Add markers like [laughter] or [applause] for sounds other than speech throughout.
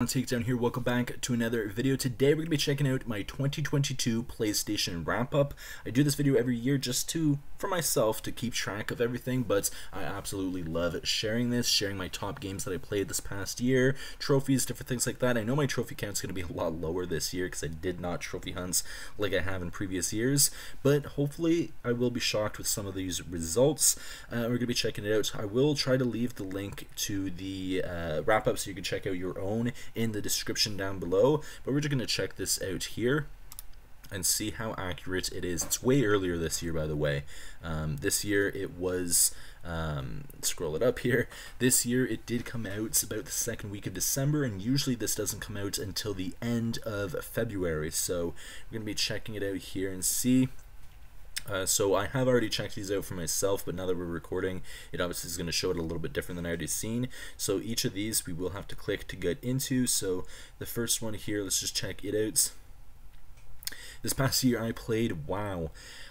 Takedown here, welcome back to another video. Today we're going to be checking out my 2022 PlayStation wrap-up. I do this video every year just to, for myself, to keep track of everything, but I absolutely love sharing this, sharing my top games that I played this past year, trophies, different things like that. I know my trophy count's going to be a lot lower this year because I did not trophy hunts like I have in previous years, but hopefully I will be shocked with some of these results. Uh, we're going to be checking it out. I will try to leave the link to the uh, wrap-up so you can check out your own in the description down below. But we're just going to check this out here and see how accurate it is. It's way earlier this year, by the way. Um, this year it was, um, scroll it up here, this year it did come out about the second week of December, and usually this doesn't come out until the end of February. So we're going to be checking it out here and see uh, so I have already checked these out for myself, but now that we're recording, it obviously is going to show it a little bit different than I already seen. So each of these we will have to click to get into. So the first one here, let's just check it out. This past year I played, wow,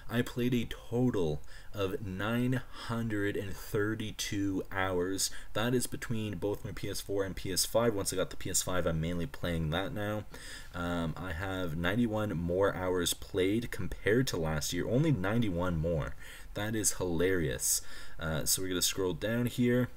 I played a total of 932 hours. That is between both my PS4 and PS5. Once I got the PS5, I'm mainly playing that now. Um, I have 91 more hours played compared to last year, only 91 more. That is hilarious. Uh, so we're going to scroll down here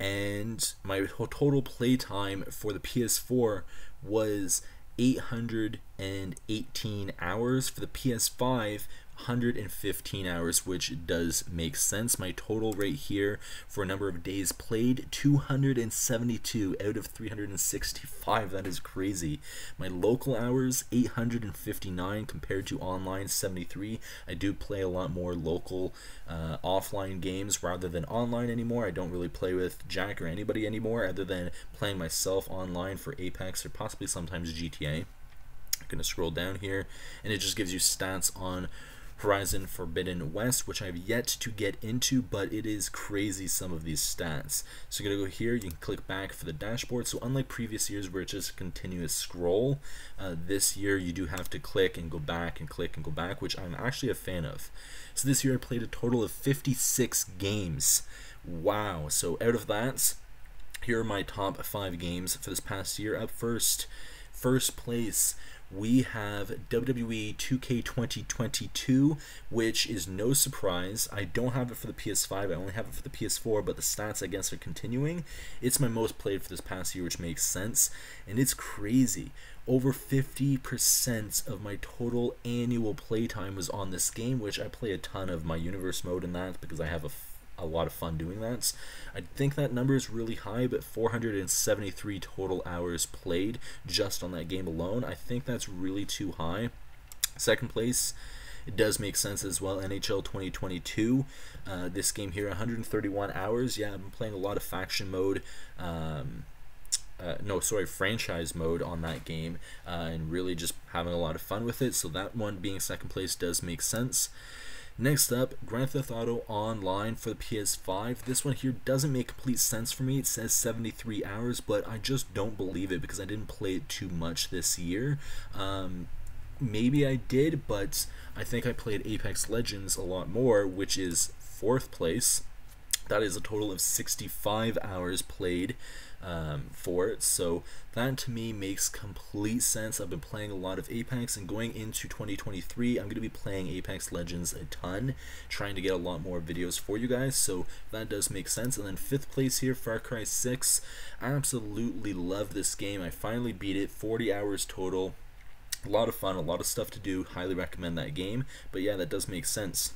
and my total playtime for the PS4 was 818 hours. For the PS5, 115 hours, which does make sense. My total right here for a number of days played 272 out of 365. That is crazy. My local hours 859 compared to online 73. I do play a lot more local uh, offline games rather than online anymore. I don't really play with Jack or anybody anymore other than playing myself online for Apex or possibly sometimes GTA. I'm going to scroll down here and it just gives you stats on Horizon Forbidden West, which I've yet to get into, but it is crazy some of these stats. So you're to go here, you can click back for the dashboard. So unlike previous years where it's just a continuous scroll, uh, this year you do have to click and go back and click and go back, which I'm actually a fan of. So this year I played a total of 56 games. Wow. So out of that, here are my top five games for this past year. Up first, first place we have WWE 2K 2022, which is no surprise. I don't have it for the PS5, I only have it for the PS4, but the stats, I guess, are continuing. It's my most played for this past year, which makes sense, and it's crazy. Over 50% of my total annual playtime was on this game, which I play a ton of my universe mode in that because I have a a lot of fun doing that. I think that number is really high, but 473 total hours played just on that game alone. I think that's really too high. Second place, it does make sense as well. NHL 2022, uh, this game here, 131 hours. Yeah, I've been playing a lot of faction mode. Um, uh, no, sorry, franchise mode on that game, uh, and really just having a lot of fun with it. So that one being second place does make sense. Next up, Grand Theft Auto Online for the PS5. This one here doesn't make complete sense for me. It says 73 hours, but I just don't believe it because I didn't play it too much this year. Um, maybe I did, but I think I played Apex Legends a lot more, which is fourth place. That is a total of 65 hours played um, for it. So that to me makes complete sense. I've been playing a lot of Apex and going into 2023, I'm going to be playing Apex Legends a ton, trying to get a lot more videos for you guys. So that does make sense. And then fifth place here, Far Cry 6. I absolutely love this game. I finally beat it, 40 hours total. A lot of fun, a lot of stuff to do. Highly recommend that game. But yeah, that does make sense.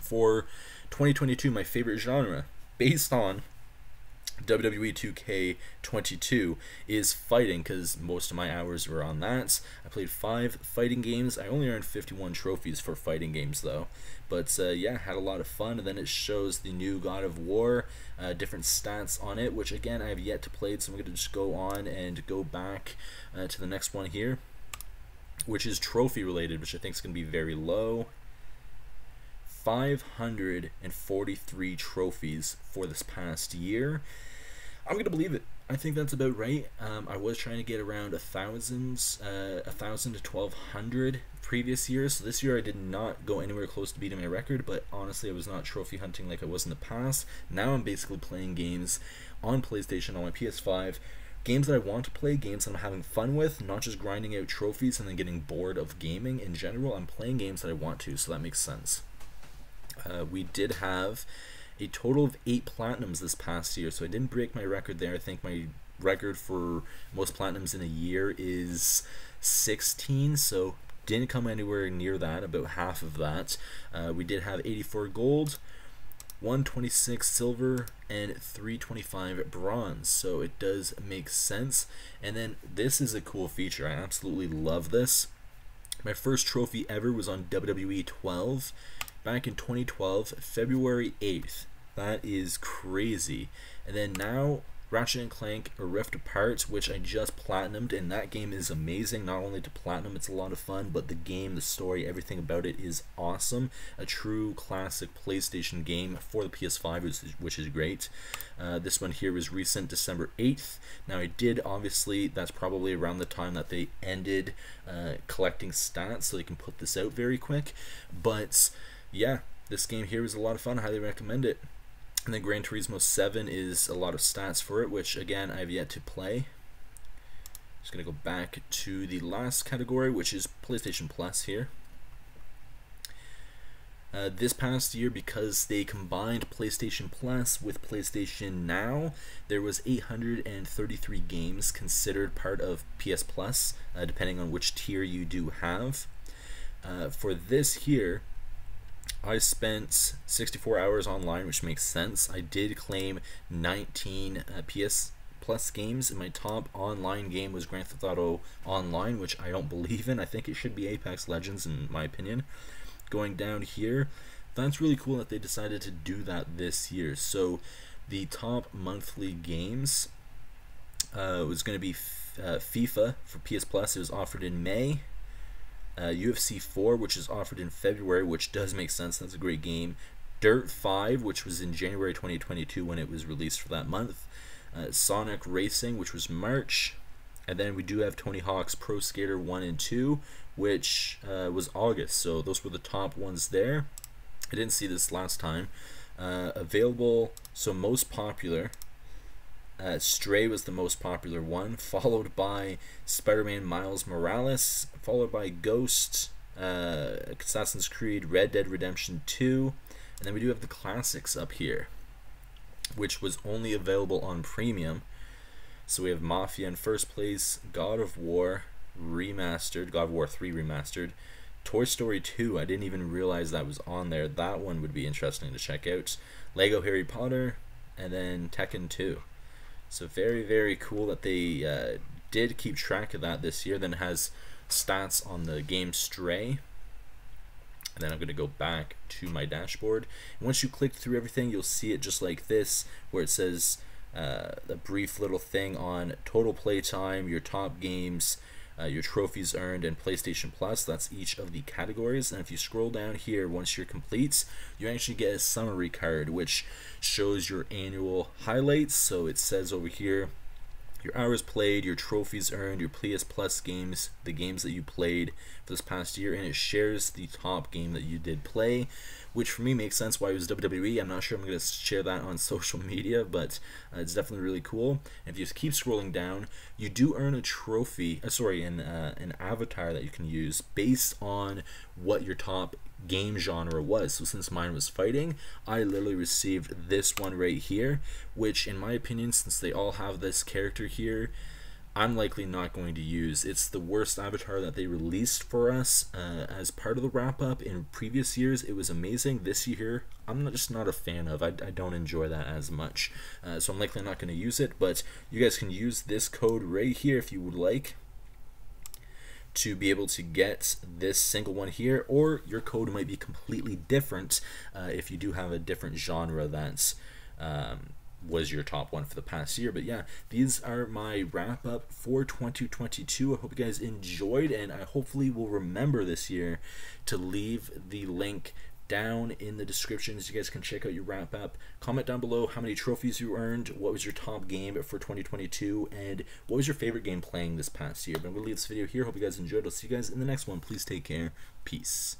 For 2022, my favorite genre, based on WWE 2K22 is fighting because most of my hours were on that. I played five fighting games. I only earned 51 trophies for fighting games though. But uh, yeah, had a lot of fun. And then it shows the new God of War, uh, different stats on it, which again I have yet to play. So I'm going to just go on and go back uh, to the next one here, which is trophy related, which I think is going to be very low. 543 trophies for this past year. I'm gonna believe it. I think that's about right. Um, I was trying to get around a thousand, uh, a thousand to twelve hundred previous years. So this year I did not go anywhere close to beating my record. But honestly, I was not trophy hunting like I was in the past. Now I'm basically playing games on PlayStation on my PS5 games that I want to play, games that I'm having fun with, not just grinding out trophies and then getting bored of gaming in general. I'm playing games that I want to, so that makes sense. Uh, we did have a total of eight platinums this past year, so I didn't break my record there. I think my record for most platinums in a year is 16, so didn't come anywhere near that, about half of that. Uh, we did have 84 gold, 126 silver, and 325 bronze, so it does make sense. And then this is a cool feature. I absolutely love this. My first trophy ever was on WWE 12 back in 2012, February 8th. That is crazy. And then now Ratchet and Clank Rift Apart, which I just platinumed, and that game is amazing. Not only to platinum, it's a lot of fun, but the game, the story, everything about it is awesome. A true classic PlayStation game for the PS5, which is, which is great. Uh, this one here was recent, December 8th. Now, I did, obviously, that's probably around the time that they ended uh, collecting stats, so they can put this out very quick. But, yeah, this game here is a lot of fun. I highly recommend it. And then Gran Turismo 7 is a lot of stats for it, which again I have yet to play. Just gonna go back to the last category, which is PlayStation Plus here. Uh, this past year, because they combined PlayStation Plus with PlayStation Now, there was 833 games considered part of PS Plus, uh, depending on which tier you do have. Uh, for this here, I spent 64 hours online, which makes sense. I did claim 19 uh, PS Plus games. And my top online game was Grand Theft Auto Online, which I don't believe in. I think it should be Apex Legends, in my opinion. Going down here, that's really cool that they decided to do that this year. So the top monthly games uh, was going to be uh, FIFA for PS Plus. It was offered in May uh, UFC 4, which is offered in February, which does make sense. That's a great game. Dirt 5, which was in January 2022 when it was released for that month. Uh, Sonic Racing, which was March. And then we do have Tony Hawk's Pro Skater 1 and 2, which uh, was August. So those were the top ones there. I didn't see this last time. Uh, available, so most popular uh, Stray was the most popular one, followed by Spider-Man Miles Morales, followed by Ghost, uh, Assassin's Creed, Red Dead Redemption 2, and then we do have the classics up here, which was only available on Premium. So we have Mafia in first place, God of War remastered, God of War 3 remastered, Toy Story 2, I didn't even realize that was on there. That one would be interesting to check out. Lego Harry Potter, and then Tekken 2. So very, very cool that they uh, did keep track of that this year. Then it has stats on the game Stray. And then I'm going to go back to my dashboard. And once you click through everything, you'll see it just like this, where it says uh, a brief little thing on total play time, your top games, uh, your trophies earned, and PlayStation Plus. That's each of the categories. And if you scroll down here, once you're complete, you actually get a summary card, which shows your annual highlights. So it says over here, your hours played, your trophies earned, your PS Plus games, the games that you played for this past year, and it shares the top game that you did play, which for me makes sense why it was WWE. I'm not sure I'm going to share that on [laughs] social media, but uh, it's definitely really cool. And if you just keep scrolling down, you do earn a trophy, uh, sorry, an, uh, an avatar that you can use based on what your top game genre was. So since mine was fighting, I literally received this one right here, which in my opinion, since they all have this character here, I'm likely not going to use. It's the worst avatar that they released for us uh, as part of the wrap up. In previous years, it was amazing. This year, I'm not, just not a fan of. I, I don't enjoy that as much. Uh, so I'm likely not going to use it. But you guys can use this code right here if you would like to be able to get this single one here, or your code might be completely different uh, if you do have a different genre that's um, was your top one for the past year. But yeah, these are my wrap up for 2022. I hope you guys enjoyed, and I hopefully will remember this year to leave the link down in the description so you guys can check out your wrap up. Comment down below how many trophies you earned, what was your top game for 2022, and what was your favorite game playing this past year. But I'm going to leave this video here. Hope you guys enjoyed. I'll see you guys in the next one. Please take care. Peace.